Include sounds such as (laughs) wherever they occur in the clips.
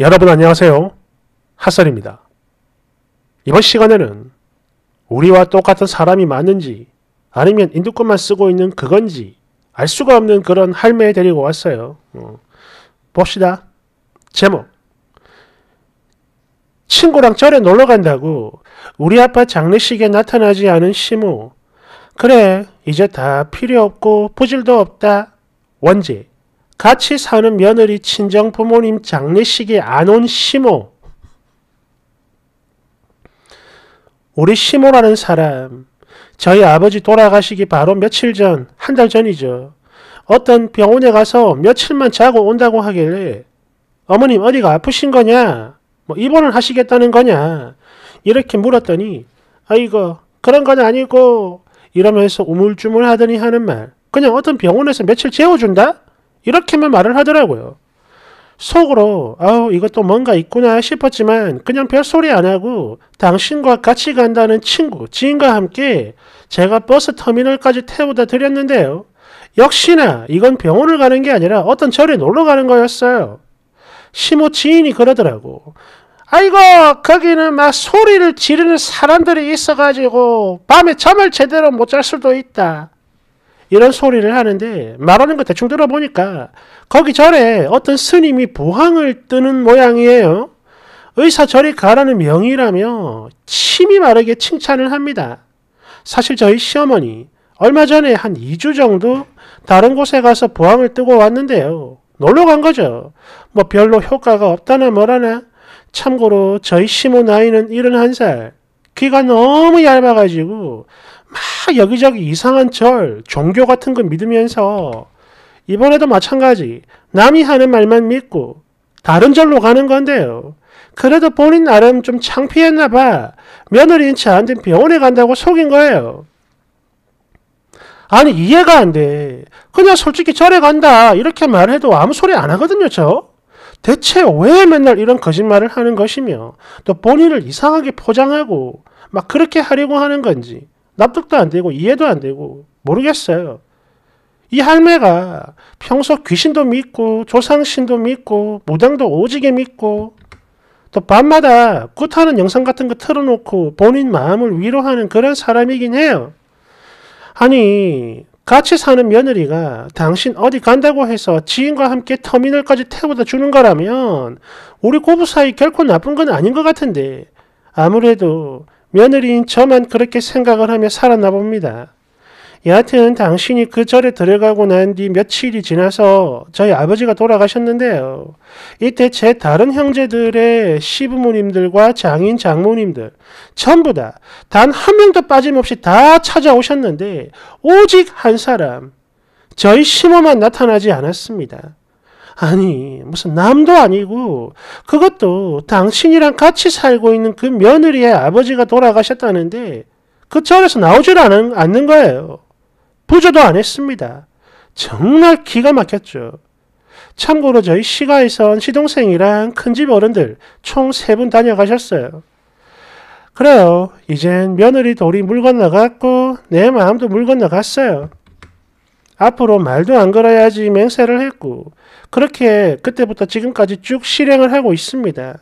여러분 안녕하세요. 핫설입니다. 이번 시간에는 우리와 똑같은 사람이 맞는지 아니면 인두권만 쓰고 있는 그건지 알 수가 없는 그런 할매 데리고 왔어요. 어. 봅시다. 제목 친구랑 절에 놀러 간다고 우리 아빠 장례식에 나타나지 않은 시모 그래 이제 다 필요 없고 부질도 없다. 원제 같이 사는 며느리 친정 부모님 장례식에 안 온 시모. 우리 시모라는 사람, 저희 아버지 돌아가시기 바로 며칠 전, 한 달 전이죠. 어떤 병원에 가서 며칠만 자고 온다고 하길래, 어머님 어디가 아프신 거냐? 뭐 입원을 하시겠다는 거냐? 이렇게 물었더니, 아이고, 그런 건 아니고, 이러면서 우물쭈물 하더니 하는 말, 그냥 어떤 병원에서 며칠 재워준다? 이렇게만 말을 하더라고요. 속으로 아우 이것도 뭔가 있구나 싶었지만 그냥 별소리 안 하고 당신과 같이 간다는 친구, 지인과 함께 제가 버스 터미널까지 태우다 드렸는데요. 역시나 이건 병원을 가는 게 아니라 어떤 절에 놀러 가는 거였어요. 시모 지인이 그러더라고. 아이고 거기는 막 소리를 지르는 사람들이 있어가지고 밤에 잠을 제대로 못 잘 수도 있다. 이런 소리를 하는데 말하는 거 대충 들어보니까 거기 절에 어떤 스님이 부항을 뜨는 모양이에요. 의사 저리 가라는 명의라며 침이 마르게 칭찬을 합니다. 사실 저희 시어머니 얼마 전에 한 2주 정도 다른 곳에 가서 부항을 뜨고 왔는데요. 놀러 간 거죠. 뭐 별로 효과가 없다나 뭐라나. 참고로 저희 시모 나이는 71살. 귀가 너무 얇아가지고 막 여기저기 이상한 절, 종교 같은 거 믿으면서 이번에도 마찬가지 남이 하는 말만 믿고 다른 절로 가는 건데요. 그래도 본인 나름 좀 창피했나 봐. 며느리인 저한테 병원에 간다고 속인 거예요. 아니 이해가 안 돼. 그냥 솔직히 절에 간다 이렇게 말해도 아무 소리 안 하거든요 저. 대체 왜 맨날 이런 거짓말을 하는 것이며 또 본인을 이상하게 포장하고 막 그렇게 하려고 하는 건지 납득도 안 되고 이해도 안 되고 모르겠어요. 이 할매가 평소 귀신도 믿고 조상신도 믿고 무당도 오지게 믿고 또 밤마다 굿하는 영상 같은 거 틀어놓고 본인 마음을 위로하는 그런 사람이긴 해요. 아니 같이 사는 며느리가 당신 어디 간다고 해서 지인과 함께 터미널까지 태워다 주는 거라면 우리 고부 사이 결코 나쁜 건 아닌 것 같은데 아무래도 며느리인 저만 그렇게 생각을 하며 살았나 봅니다. 여하튼 당신이 그 절에 들어가고 난 뒤 며칠이 지나서 저희 아버지가 돌아가셨는데요. 이때 제 다른 형제들의 시부모님들과 장인 장모님들 전부 다 단 한 명도 빠짐없이 다 찾아오셨는데 오직 한 사람 저희 시모만 나타나지 않았습니다. 아니 무슨 남도 아니고 그것도 당신이랑 같이 살고 있는 그 며느리의 아버지가 돌아가셨다는데 그 절에서 나오질 않은, 않는 거예요. 부조도 안 했습니다. 정말 기가 막혔죠. 참고로 저희 시가에선 시동생이랑 큰집 어른들 총 세 분 다녀가셨어요. 그래요. 이젠 며느리 돌이 물 건너갔고 내 마음도 물 건너갔어요. 앞으로 말도 안 걸어야지 맹세를 했고 그렇게 그때부터 지금까지 쭉 실행을 하고 있습니다.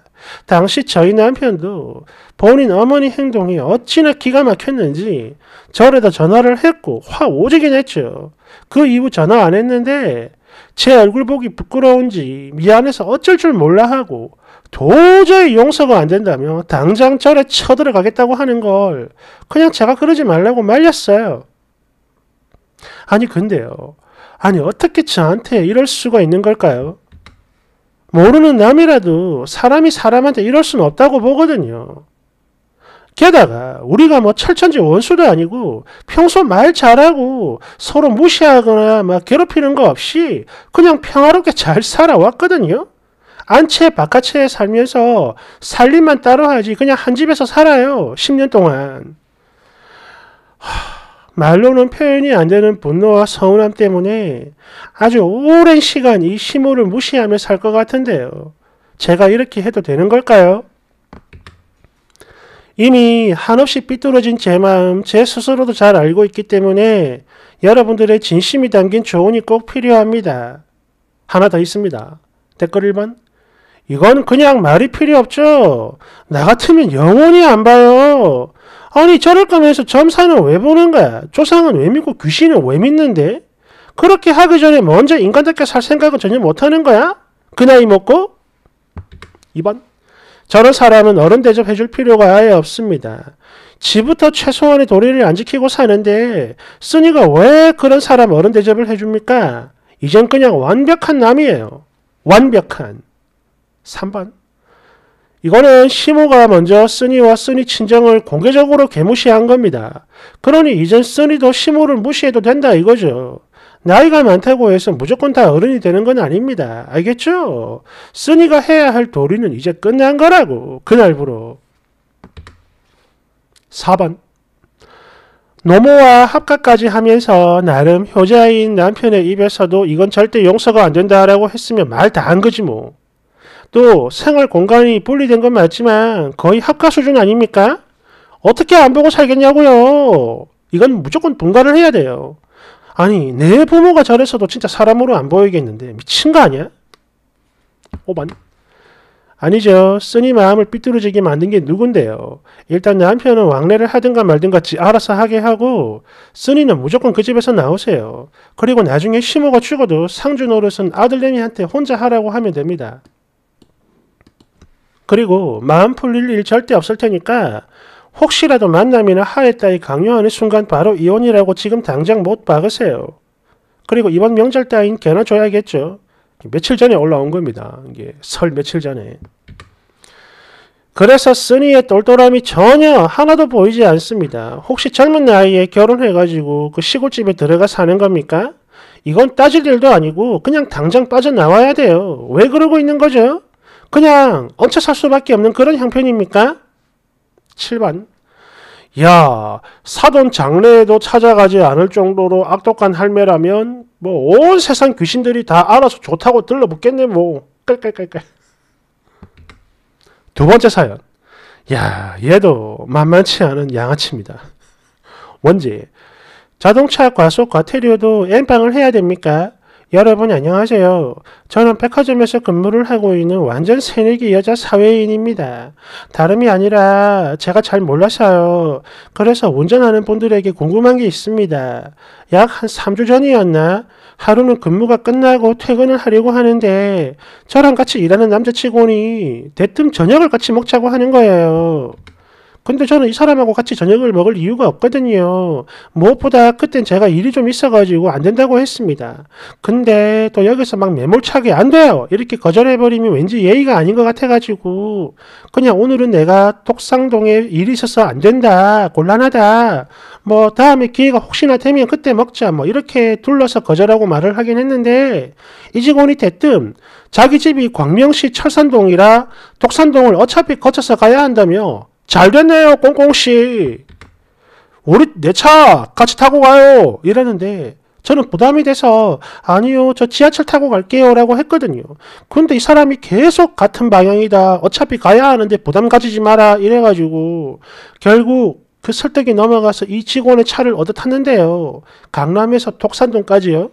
당시 저희 남편도 본인 어머니 행동이 어찌나 기가 막혔는지 절에다 전화를 했고 화 오지긴 했죠. 그 이후 전화 안 했는데 제 얼굴 보기 부끄러운지 미안해서 어쩔 줄 몰라 하고 도저히 용서가 안 된다며 당장 절에 쳐들어가겠다고 하는 걸 그냥 제가 그러지 말라고 말렸어요. 아니 근데요. 아니 어떻게 저한테 이럴 수가 있는 걸까요? 모르는 남이라도 사람이 사람한테 이럴 수는 없다고 보거든요. 게다가 우리가 뭐 철천지 원수도 아니고 평소 말 잘하고 서로 무시하거나 막 괴롭히는 거 없이 그냥 평화롭게 잘 살아왔거든요. 안채 바깥채 살면서 살림만 따로 하지 그냥 한 집에서 살아요. 10년 동안. 하... 말로는 표현이 안 되는 분노와 서운함 때문에 아주 오랜 시간 이 시모를 무시하며 살 것 같은데요. 제가 이렇게 해도 되는 걸까요? 이미 한없이 삐뚤어진 제 마음 제 스스로도 잘 알고 있기 때문에 여러분들의 진심이 담긴 조언이 꼭 필요합니다. 하나 더 있습니다. 댓글 1번 이건 그냥 말이 필요 없죠. 나 같으면 영원히 안 봐요. 아니 저럴 거면서 점사는 왜 보는 거야? 조상은 왜 믿고 귀신은 왜 믿는데? 그렇게 하기 전에 먼저 인간답게 살 생각은 전혀 못하는 거야? 그 나이 먹고? 2번 저런 사람은 어른 대접해줄 필요가 아예 없습니다. 지부터 최소한의 도리를 안 지키고 사는데 쓰니가 왜 그런 사람 어른 대접을 해줍니까? 이젠 그냥 완벽한 남이에요. 완벽한. 3번 이거는 시모가 먼저 쓰니와 쓰니 친정을 공개적으로 개무시한 겁니다. 그러니 이젠 쓰니도 시모를 무시해도 된다 이거죠. 나이가 많다고 해서 무조건 다 어른이 되는 건 아닙니다. 알겠죠? 쓰니가 해야 할 도리는 이제 끝난 거라고. 그날부로. 4번 노모와 합가까지 하면서 나름 효자인 남편의 입에서도 이건 절대 용서가 안 된다라고 했으면 말 다 한 거지 뭐. 또 생활 공간이 분리된 건 맞지만 거의 합가 수준 아닙니까? 어떻게 안 보고 살겠냐고요. 이건 무조건 분가를 해야 돼요. 아니 내 부모가 저랬어도 진짜 사람으로 안 보이겠는데 미친 거 아니야? 5번 아니죠. 쓰니 마음을 삐뚤어지게 만든 게 누군데요. 일단 남편은 왕래를 하든가 말든가 지 알아서 하게 하고 쓰니는 무조건 그 집에서 나오세요. 그리고 나중에 시모가 죽어도 상주 노릇은 아들내미한테 혼자 하라고 하면 됩니다. 그리고 마음 풀릴 일 절대 없을 테니까 혹시라도 만남이나 하했다이 강요하는 순간 바로 이혼이라고 지금 당장 못 박으세요. 그리고 이번 명절 따윈 개나 줘야겠죠. 며칠 전에 올라온 겁니다. 이게 설 며칠 전에. 그래서 쓰니의 똘똘함이 전혀 하나도 보이지 않습니다. 혹시 젊은 나이에 결혼해가지고 그 시골집에 들어가 사는 겁니까? 이건 따질 일도 아니고 그냥 당장 빠져나와야 돼요. 왜 그러고 있는 거죠? 그냥 얹혀 살 수밖에 없는 그런 형편입니까? 7번 야 사돈 장례에도 찾아가지 않을 정도로 악독한 할매라면 뭐 온 세상 귀신들이 다 알아서 좋다고 들러붙겠네 뭐. 깔깔깔깔. 두 번째 사연. 야 얘도 만만치 않은 양아치입니다. 원지 자동차 과속 과태료도 엠빵을 해야 됩니까? 여러분 안녕하세요. 저는 백화점에서 근무를 하고 있는 완전 새내기 여자 사회인입니다. 다름이 아니라 제가 잘 몰라서요. 그래서 운전하는 분들에게 궁금한 게 있습니다. 약 한 3주 전이었나? 하루는 근무가 끝나고 퇴근을 하려고 하는데 저랑 같이 일하는 남자 직원이 대뜸 저녁을 같이 먹자고 하는 거예요. 근데 저는 이 사람하고 같이 저녁을 먹을 이유가 없거든요. 무엇보다 그땐 제가 일이 좀 있어가지고 안 된다고 했습니다. 근데 또 여기서 막 매몰차게 안 돼요. 이렇게 거절해버리면 왠지 예의가 아닌 것 같아가지고 그냥 오늘은 내가 톡상동에 일이 있어서 안 된다. 곤란하다. 뭐 다음에 기회가 혹시나 되면 그때 먹자. 뭐 이렇게 둘러서 거절하고 말을 하긴 했는데 이 직원이 대뜸 자기 집이 광명시 철산동이라 독산동을 어차피 거쳐서 가야 한다며 잘 됐네요, 꽁꽁씨. 우리 내 차 같이 타고 가요. 이러는데 저는 부담이 돼서 아니요, 저 지하철 타고 갈게요. 라고 했거든요. 근데 이 사람이 계속 같은 방향이다. 어차피 가야 하는데 부담 가지지 마라. 이래가지고 결국 그 설득이 넘어가서 이 직원의 차를 얻어 탔는데요. 강남에서 독산동까지요.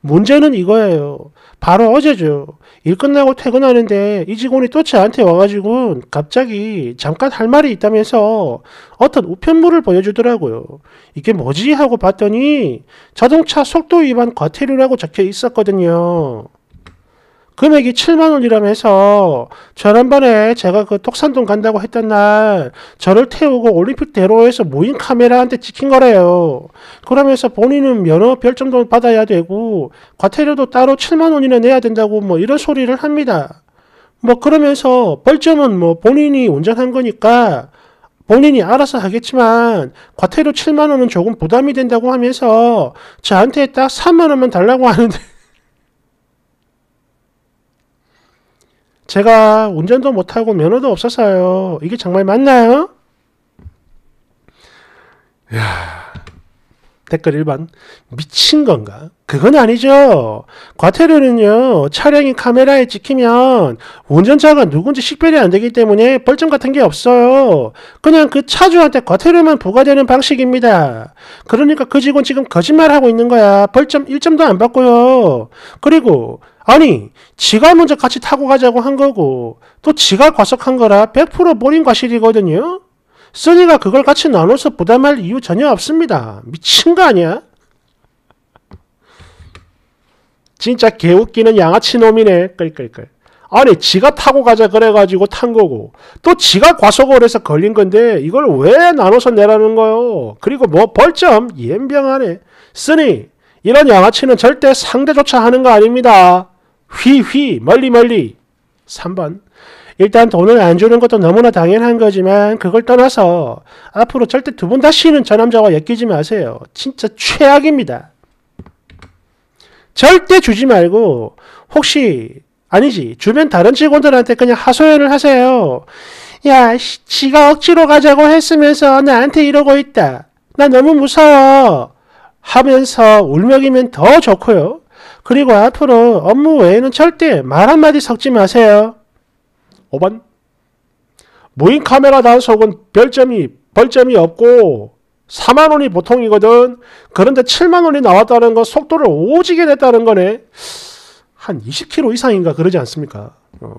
문제는 이거예요. 바로 어제죠. 일 끝나고 퇴근하는데 이 직원이 또 저한테 와가지고 갑자기 잠깐 할 말이 있다면서 어떤 우편물을 보여주더라고요. 이게 뭐지 하고 봤더니 자동차 속도 위반 과태료라고 적혀 있었거든요. 금액이 7만 원이라면서 지난번에 제가 그 똑산동 간다고 했던 날 저를 태우고 올림픽 대로에서 모인 카메라한테 찍힌 거래요. 그러면서 본인은 면허 별점도 받아야 되고 과태료도 따로 7만 원이나 내야 된다고 뭐 이런 소리를 합니다. 뭐 그러면서 벌점은 뭐 본인이 운전한 거니까 본인이 알아서 하겠지만 과태료 7만 원은 조금 부담이 된다고 하면서 저한테 딱 3만 원만 달라고 하는데 제가 운전도 못하고 면허도 없어서요. 이게 정말 맞나요? 야, 댓글 1번. 미친 건가? 그건 아니죠. 과태료는요, 차량이 카메라에 찍히면 운전자가 누군지 식별이 안 되기 때문에 벌점 같은 게 없어요. 그냥 그 차주한테 과태료만 부과되는 방식입니다. 그러니까 그 직원 지금 거짓말하고 있는 거야. 벌점 1점도 안 받고요. 그리고, 아니, 지가 먼저 같이 타고 가자고 한 거고, 또 지가 과속한 거라 100% 본인 과실이거든요? 써니가 그걸 같이 나눠서 부담할 이유 전혀 없습니다. 미친 거 아니야? 진짜 개웃기는 양아치 놈이네. 끌끌끌. 아니 지가 타고 가자 그래가지고 탄 거고 또 지가 과속을 해서 걸린 건데 이걸 왜 나눠서 내라는 거요? 그리고 뭐 벌점 연병하네. 쓰니 이런 양아치는 절대 상대조차 하는 거 아닙니다. 휘휘 멀리 멀리. 3번 일단 돈을 안 주는 것도 너무나 당연한 거지만 그걸 떠나서 앞으로 절대 두 번 다시는 저 남자와 엮이지 마세요. 진짜 최악입니다. 절대 주지 말고 혹시 아니지 주변 다른 직원들한테 그냥 하소연을 하세요. 야, 지가 억지로 가자고 했으면서 나한테 이러고 있다. 나 너무 무서워. 하면서 울먹이면 더 좋고요. 그리고 앞으로 업무 외에는 절대 말 한마디 섞지 마세요. 5번 무인 카메라 단속은 별점이 벌점이 없고 4만 원이 보통이거든. 그런데 7만 원이 나왔다는 건 속도를 오지게 냈다는 거네. 한 20km 이상인가 그러지 않습니까? 어.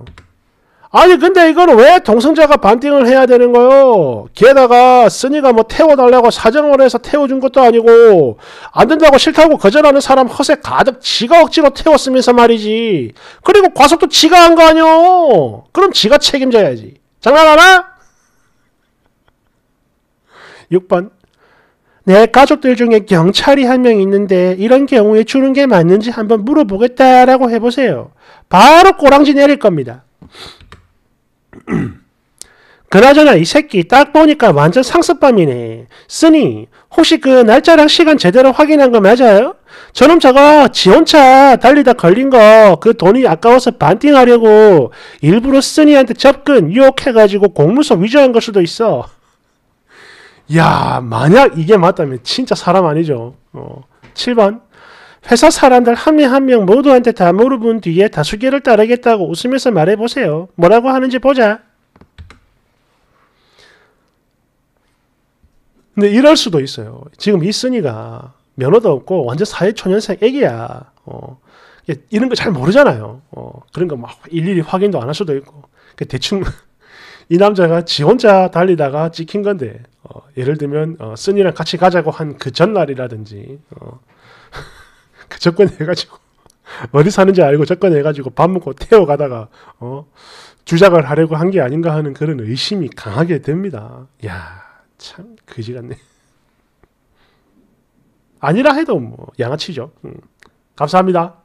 아니 근데 이거는 왜 동승자가 반띵을 해야 되는 거요? 게다가 쓰니가 뭐 태워달라고 사정을 해서 태워준 것도 아니고 안 된다고 싫다고 거절하는 사람 허세 가득 지가 억지로 태웠으면서 말이지. 그리고 과속도 지가 한 거 아니요? 그럼 지가 책임져야지. 장난하나? 6번 내 가족들 중에 경찰이 한 명 있는데 이런 경우에 주는 게 맞는지 한번 물어보겠다라고 해보세요. 바로 꼬랑지 내릴 겁니다. (clears throat) 그나저나 이 새끼 딱 보니까 완전 상습범이네. 쓰니 혹시 그 날짜랑 시간 제대로 확인한 거 맞아요? 저놈 저거 지 혼자 달리다 걸린 거 그 돈이 아까워서 반띵하려고 일부러 쓰니한테 접근 유혹해가지고 공문서 위조한 걸 수도 있어. 야 만약 이게 맞다면 진짜 사람 아니죠. 어. 7번 회사 사람들 한 명 한 명 모두한테 다 물어본 뒤에 다수결을 따르겠다고 웃으면서 말해보세요. 뭐라고 하는지 보자. 근데 이럴 수도 있어요. 지금 이 쓴이가 면허도 없고 완전 사회초년생 애기야. 어. 이런 거 잘 모르잖아요. 어. 그런 거 막 일일이 확인도 안 할 수도 있고. 그 대충 이 남자가 지 혼자 달리다가 찍힌 건데 어. 예를 들면 어, 쓴이랑 같이 가자고 한 그 전날이라든지 어. (laughs) 그 접근해가지고 (laughs) 어디 사는지 알고 접근해가지고 밥 먹고 태워가다가 어, 주작을 하려고 한 게 아닌가 하는 그런 의심이 강하게 됩니다. 야, 참 그지 같네. (laughs) 아니라 해도 뭐 양아치죠. 음. 감사합니다. 음.